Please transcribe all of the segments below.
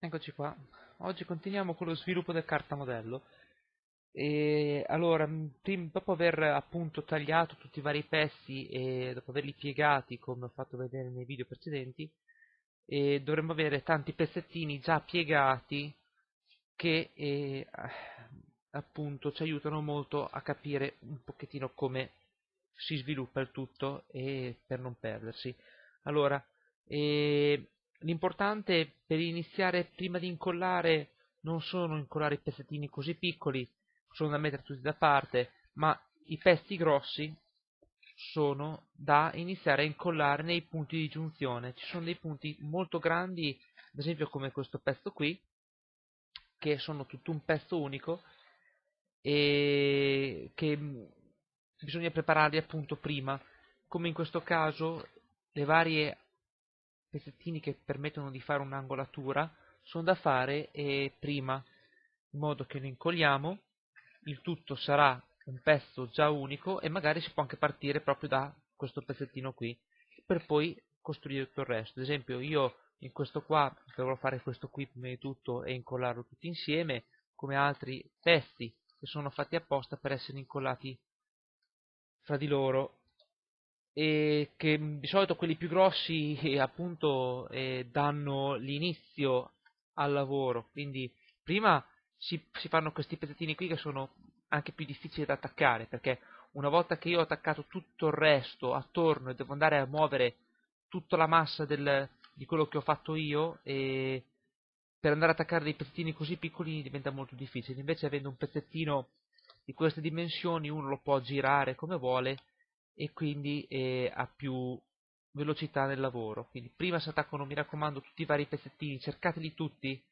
Eccoci qua, oggi continuiamo con lo sviluppo del cartamodello e allora, dopo aver appunto tagliato tutti i vari pezzi e dopo averli piegati come ho fatto vedere nei video precedenti dovremmo avere tanti pezzettini già piegati che eh, appunto ci aiutano molto a capire un pochettino come si sviluppa il tutto e per non perdersi. Allora, eh, L'importante per iniziare prima di incollare non sono incollare i pezzettini così piccoli, sono da mettere tutti da parte, ma i pezzi grossi sono da iniziare a incollare nei punti di giunzione. Ci sono dei punti molto grandi, ad esempio come questo pezzo qui, che sono tutto un pezzo unico e che bisogna prepararli appunto prima, come in questo caso le varie pezzettini che permettono di fare un'angolatura sono da fare eh, prima, in modo che lo incolliamo, il tutto sarà un pezzo già unico e magari si può anche partire proprio da questo pezzettino qui, per poi costruire tutto il resto. Ad esempio io in questo qua dovrò fare questo qui prima di tutto e incollarlo tutti insieme, come altri pezzi che sono fatti apposta per essere incollati fra di loro e che di solito quelli più grossi eh, appunto eh, danno l'inizio al lavoro quindi prima si, si, fanno questi pezzettini qui che sono anche più difficili da attaccare perché una volta che io ho attaccato tutto il resto attorno e devo andare a muovere tutta la massa del, di quello che ho fatto io e per andare ad attaccare dei pezzettini così piccoli diventa molto difficile invece avendo un pezzettino di queste dimensioni uno lo può girare come vuole e quindi eh, ha più velocità nel lavoro. Quindi prima si attaccano, mi raccomando, tutti i vari pezzettini, cercateli tutti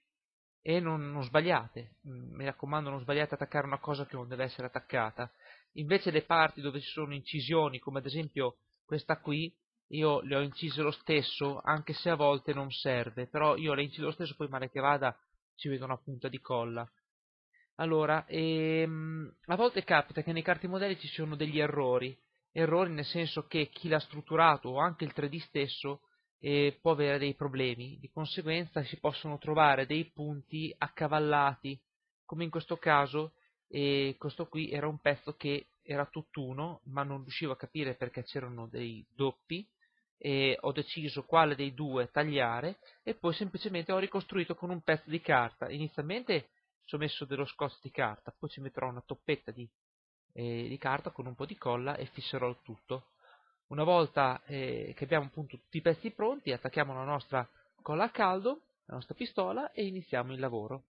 e non, non sbagliate. Mm, mi raccomando, non sbagliate ad attaccare una cosa che non deve essere attaccata. Invece le parti dove ci sono incisioni, come ad esempio questa qui, io le ho incise lo stesso, anche se a volte non serve, però io le inciso lo stesso, poi male che vada ci vedo una punta di colla. Allora, ehm, a volte capita che nei carti modelli ci siano degli errori, errori nel senso che chi l'ha strutturato o anche il 3D stesso eh, può avere dei problemi, di conseguenza si possono trovare dei punti accavallati, come in questo caso, e questo qui era un pezzo che era tutt'uno, ma non riuscivo a capire perché c'erano dei doppi, e ho deciso quale dei due tagliare e poi semplicemente ho ricostruito con un pezzo di carta. Inizialmente ci ho messo dello scotch di carta, poi ci metterò una toppetta di eh, di carta con un po' di colla e fisserò il tutto. Una volta eh, che abbiamo appunto tutti i pezzi pronti, attacchiamo la nostra colla a caldo, la nostra pistola e iniziamo il lavoro.